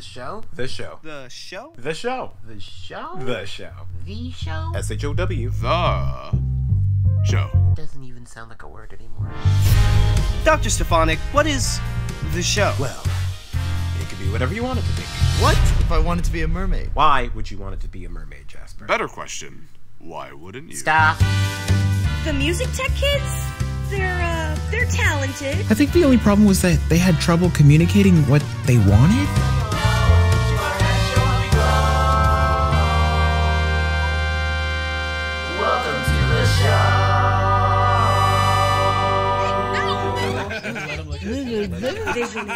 show? The show. The show? The show. The show? The show. The show? S H O W. The show. Doesn't even sound like a word anymore. Dr. Stefanik, what is the show? Well, it could be whatever you want it to be. What if I wanted to be a mermaid? Why would you want it to be a mermaid, Jasper? Better question. Why wouldn't you? Stop. The music tech kids? They're, uh, they're talented. I think the only problem was that they had trouble communicating what they wanted. 全部デジュニ。